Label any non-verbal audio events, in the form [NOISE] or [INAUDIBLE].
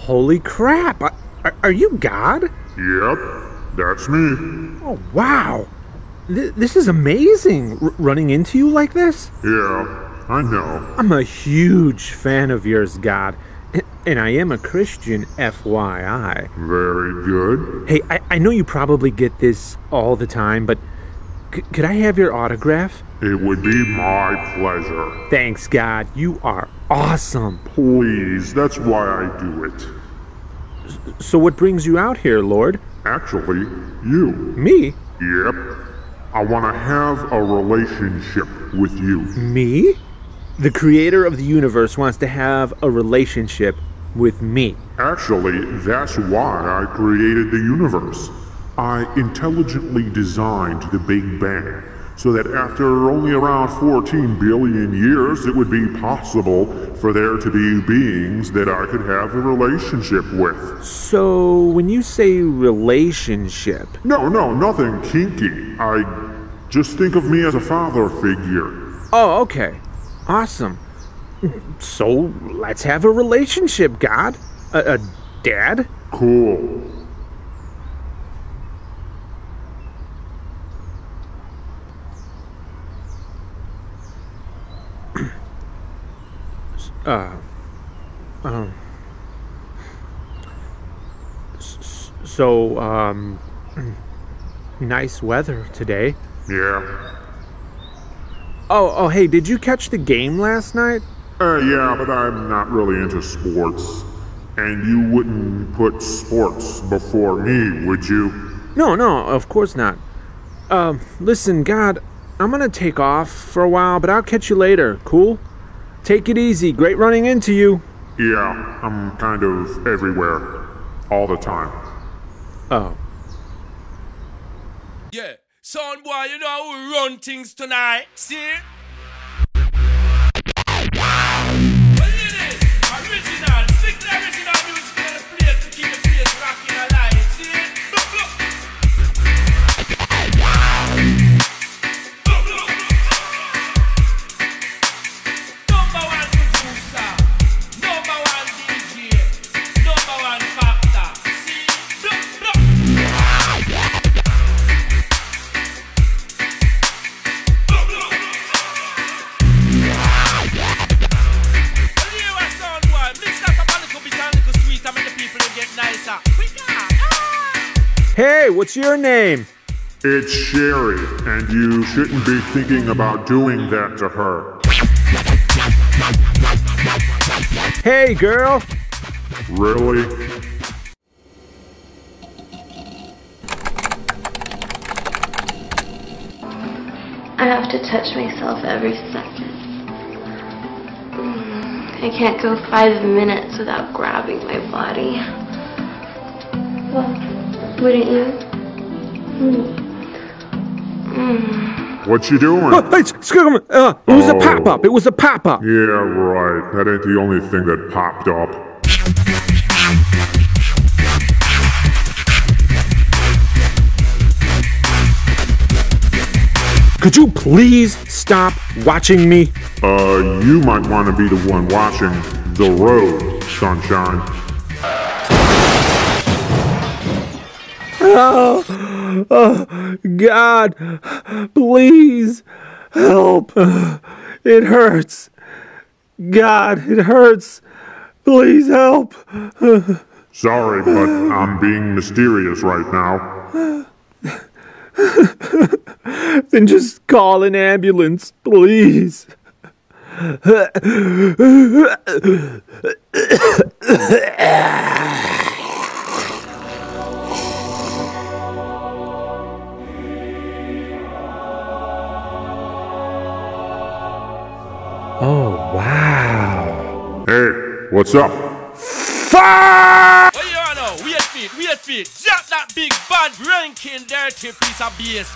Holy crap! Are, are you God? Yep, that's me. Oh, wow. Th- this is amazing, r- running into you like this. Yeah, I know. I'm a huge fan of yours, God. And I am a Christian, FYI. Very good. Hey, I, I know you probably get this all the time, but c- could I have your autograph? It would be my pleasure. Thanks, God. You are awesome. Please, that's why I do it. So, what brings you out here, Lord? Actually, you. Me? Yep. I want to have a relationship with you. Me? The creator of the universe wants to have a relationship with me. Actually, that's why I created the universe. I intelligently designed the Big Bang so that after only around 14 billion years, it would be possible for there to be beings that I could have a relationship with. So, when you say relationship, No, no, nothing kinky. I just think of me as a father figure. oh, okay. Awesome. So, let's have a relationship, God. A, a dad? Cool. Uh, um, so, um, [CLEARS THROAT] nice weather today. Yeah. Oh, oh, hey, did you catch the game last night? Uh, yeah, but I'm not really into sports. And you wouldn't put sports before me, would you? No, no, of course not. Um, listen, God, I'm gonna take off for a while, but I'll catch you later. Cool? Take it easy. Great running into you. Yeah, I'm kind of everywhere. All the time. Oh. Yeah. Son boy, you know how we run things tonight. See? Hey, what's your name? It's Sherry, and you shouldn't be thinking about doing that to her. Hey, girl. Really? I have to touch myself every second. I can't go five minutes without grabbing my body. Well, wouldn't you? Mm. Mm. What you doing? Oh, hey, excuse me. Uh, it was a Oh. pop up. It was a pop up. Yeah, right. That ain't the only thing that popped up. Could you please stop watching me? Uh, you might want to be the one watching the road, sunshine. Oh, oh, God, please help. It hurts. God, it hurts. Please help. Sorry, but I'm being mysterious right now. Then just call an ambulance, please. Wow. Hey, what's up? Fuck! What you are now? Wait feet, wait feet. Just that big bad ranking dirty piece of bass.